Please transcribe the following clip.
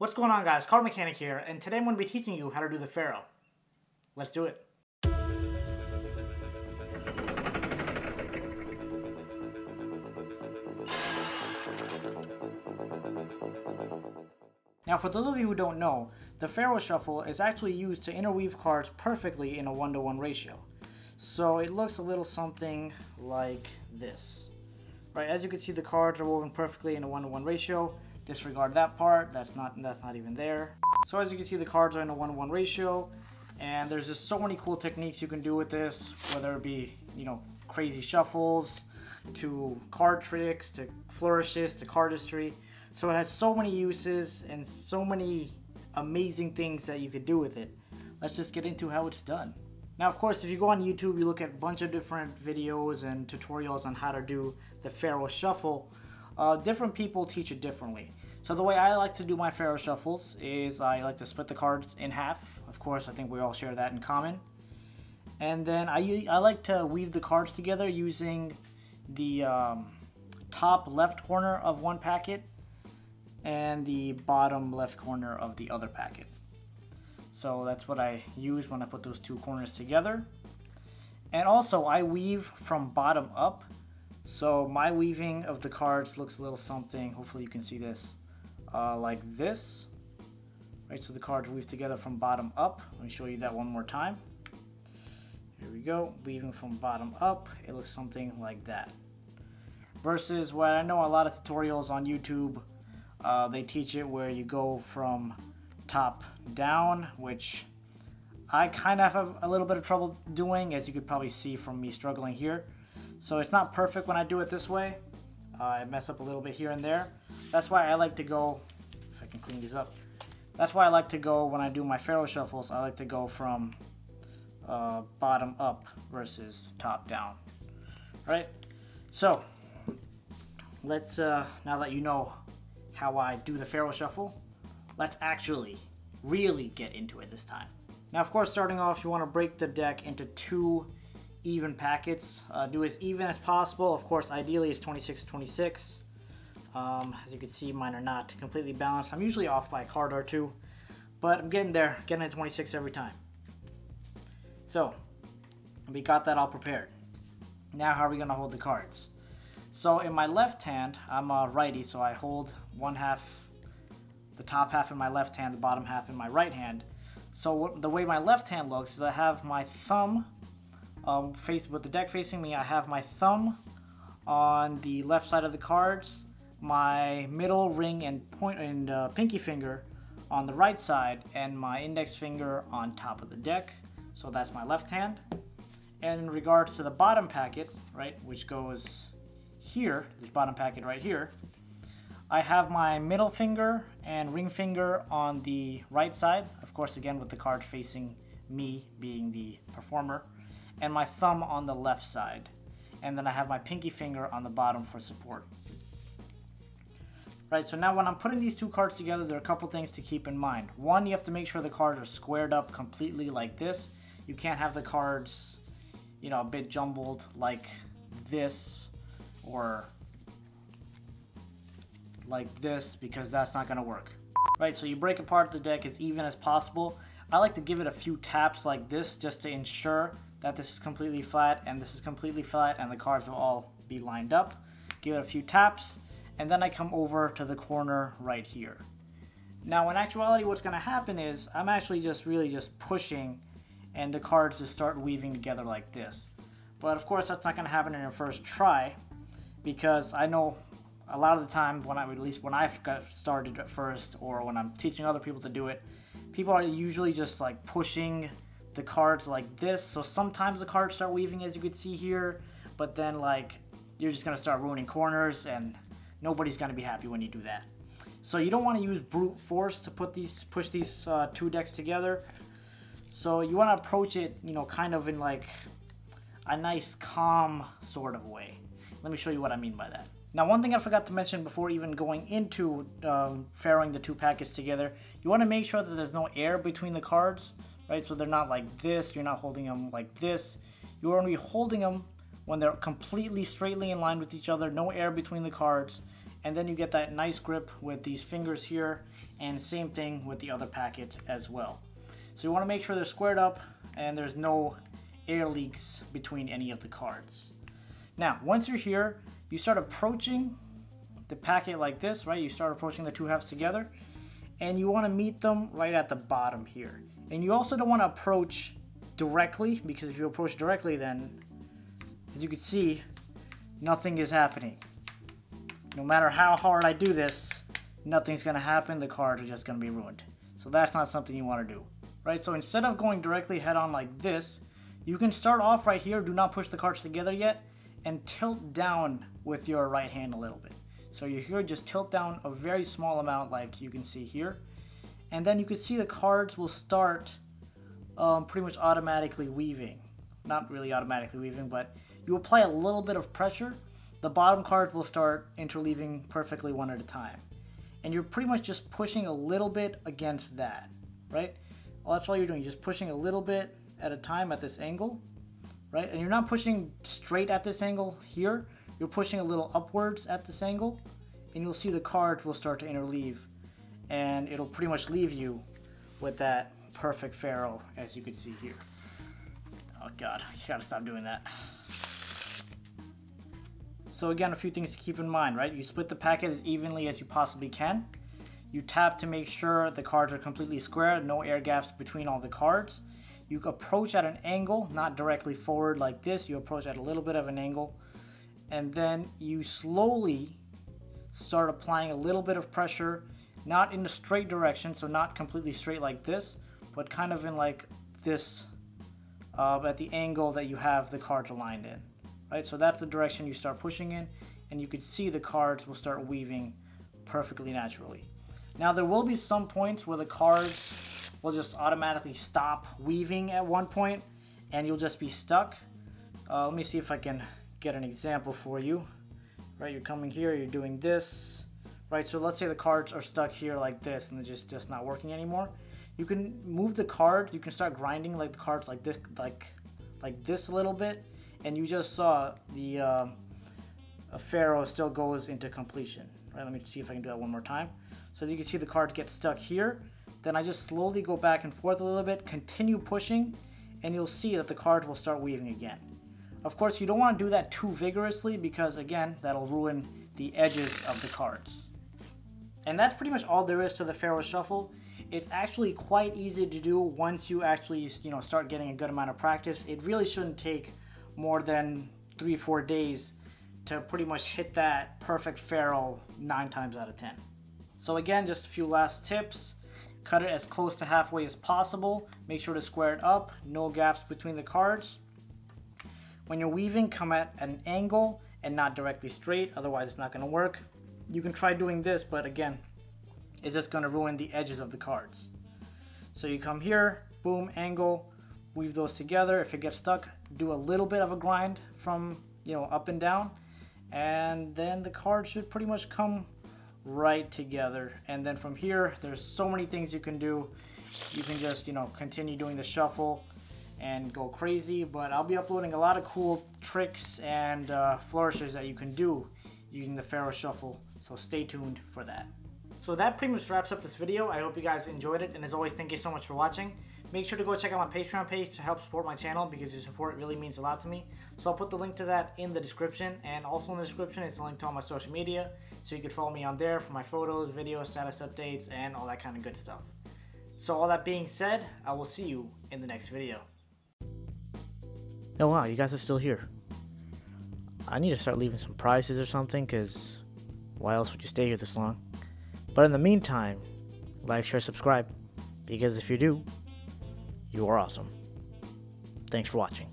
What's going on guys, Card Mechanic here, and today I'm going to be teaching you how to do the Faro. Let's do it. Now for those of you who don't know, the Faro Shuffle is actually used to interweave cards perfectly in a one-to-one -one ratio. So it looks a little something like this. Right, as you can see the cards are woven perfectly in a one-to-one -one ratio. Disregard that part, that's not, that's not even there. So as you can see the cards are in a one-to-one -one ratio and there's just so many cool techniques you can do with this, whether it be, you know, crazy shuffles, to card tricks, to flourishes, to cardistry. So it has so many uses and so many amazing things that you could do with it. Let's just get into how it's done. Now, of course, if you go on YouTube, you look at a bunch of different videos and tutorials on how to do the Faro Shuffle. Uh, different people teach it differently. So the way I like to do my Faro Shuffles is I like to split the cards in half. Of course, I think we all share that in common. And then I, I like to weave the cards together using the um, top left corner of one packet and the bottom left corner of the other packet. So that's what I use when I put those two corners together. And also I weave from bottom up. So my weaving of the cards looks a little something, hopefully you can see this, uh, like this. Right, so the cards weave together from bottom up. Let me show you that one more time. Here we go, weaving from bottom up. It looks something like that. Versus what I know a lot of tutorials on YouTube, uh, they teach it where you go from top down, which I kind of have a little bit of trouble doing, as you could probably see from me struggling here. So it's not perfect when I do it this way. Uh, I mess up a little bit here and there. That's why I like to go, if I can clean these up, that's why I like to go when I do my Faro shuffles, I like to go from uh, bottom up versus top down. All right? So, let's, uh, now that you know how I do the Faro shuffle, let's actually really get into it this time. Now, of course, starting off, you want to break the deck into two even packets. Uh, do as even as possible. Of course, ideally it's 26 26. Um, as you can see, mine are not completely balanced. I'm usually off by a card or two, but I'm getting there, getting at 26 every time. So, we got that all prepared. Now, how are we going to hold the cards? So, in my left hand, I'm a righty, so I hold one half, the top half in my left hand, the bottom half in my right hand. So, the way my left hand looks is I have my thumb um, face with the deck facing me. I have my thumb on the left side of the cards, my middle ring and point and uh, pinky finger on the right side, and my index finger on top of the deck. So that's my left hand. And in regards to the bottom packet, right, which goes here, this bottom packet right here, I have my middle finger and ring finger on the right side, of course again with the card facing me being the performer, and my thumb on the left side. And then I have my pinky finger on the bottom for support. Right, so now when I'm putting these two cards together, there are a couple things to keep in mind. One, you have to make sure the cards are squared up completely like this. You can't have the cards, you know, a bit jumbled like this or like this because that's not going to work. Right, so you break apart the deck as even as possible. I like to give it a few taps like this just to ensure that this is completely flat and this is completely flat and the cards will all be lined up. Give it a few taps and then I come over to the corner right here. Now in actuality what's going to happen is I'm actually just really just pushing and the cards just start weaving together like this. But of course that's not going to happen in your first try because I know a lot of the time when I at least when I got started at first or when I'm teaching other people to do it, people are usually just like pushing the cards like this. So sometimes the cards start weaving as you can see here, but then like you're just gonna start ruining corners and nobody's gonna be happy when you do that. So you don't want to use brute force to put these push these uh, two decks together. So you want to approach it, you know, kind of in like a nice calm sort of way. Let me show you what I mean by that. Now, one thing I forgot to mention before even going into um, the two packets together, you want to make sure that there's no air between the cards right? So they're not like this, you're not holding them like this. You're only holding them when they're completely straightly in line with each other, no air between the cards, and then you get that nice grip with these fingers here and same thing with the other packet as well. So you want to make sure they're squared up and there's no air leaks between any of the cards. Now, once you're here, you start approaching the packet like this, right? You start approaching the two halves together and you want to meet them right at the bottom here. And you also don't want to approach directly because if you approach directly then as you can see nothing is happening. No matter how hard I do this nothing's gonna happen the cards are just gonna be ruined. So that's not something you want to do. Right so instead of going directly head on like this you can start off right here do not push the cards together yet and tilt down with your right hand a little bit. So you're here just tilt down a very small amount like you can see here and then you can see the cards will start um, pretty much automatically weaving. Not really automatically weaving, but you apply a little bit of pressure, the bottom card will start interleaving perfectly one at a time. And you're pretty much just pushing a little bit against that, right? Well, that's all you're doing, you're just pushing a little bit at a time at this angle, right? And you're not pushing straight at this angle here, you're pushing a little upwards at this angle, and you'll see the card will start to interleave, and it'll pretty much leave you with that perfect faro, as you can see here. Oh god, you gotta stop doing that. So again, a few things to keep in mind, right? You split the packet as evenly as you possibly can. You tap to make sure the cards are completely square, no air gaps between all the cards. You approach at an angle, not directly forward like this. You approach at a little bit of an angle. And then you slowly start applying a little bit of pressure, not in a straight direction, so not completely straight like this, but kind of in like this uh, at the angle that you have the cards aligned in. Right, so that's the direction you start pushing in, and you can see the cards will start weaving perfectly naturally. Now there will be some points where the cards will just automatically stop weaving at one point, and you'll just be stuck. Uh, let me see if I can get an example for you. Right, you're coming here, you're doing this. Right, so let's say the cards are stuck here like this, and they're just just not working anymore you can move the card. You can start grinding like the cards like this, like like this a little bit, and you just saw the uh, Faro still goes into completion. Right, let me see if I can do that one more time. So you can see the cards get stuck here. Then I just slowly go back and forth a little bit, continue pushing, and you'll see that the card will start weaving again. Of course, you don't want to do that too vigorously because, again, that'll ruin the edges of the cards. And that's pretty much all there is to the Faro Shuffle. It's actually quite easy to do once you actually you know start getting a good amount of practice. It really shouldn't take more than three four days to pretty much hit that perfect Faro nine times out of ten. So again, just a few last tips. Cut it as close to halfway as possible. Make sure to square it up. No gaps between the cards. When you're weaving, come at an angle and not directly straight. Otherwise, it's not going to work. You can try doing this, but again, it's just going to ruin the edges of the cards. So you come here, boom, angle, weave those together. If it gets stuck, do a little bit of a grind from, you know, up and down. And then the card should pretty much come right together. And then from here, there's so many things you can do. You can just, you know, continue doing the shuffle and go crazy. But I'll be uploading a lot of cool tricks and uh, flourishes that you can do using the Faro Shuffle. So stay tuned for that. So that pretty much wraps up this video. I hope you guys enjoyed it. And as always, thank you so much for watching. Make sure to go check out my Patreon page to help support my channel because your support really means a lot to me. So I'll put the link to that in the description. And also in the description is a link to all my social media. So you can follow me on there for my photos, videos, status updates, and all that kind of good stuff. So all that being said, I will see you in the next video. Oh wow, you guys are still here. I need to start leaving some prizes or something, because why else would you stay here this long? But in the meantime, like, share, subscribe, because if you do, you are awesome. Thanks for watching.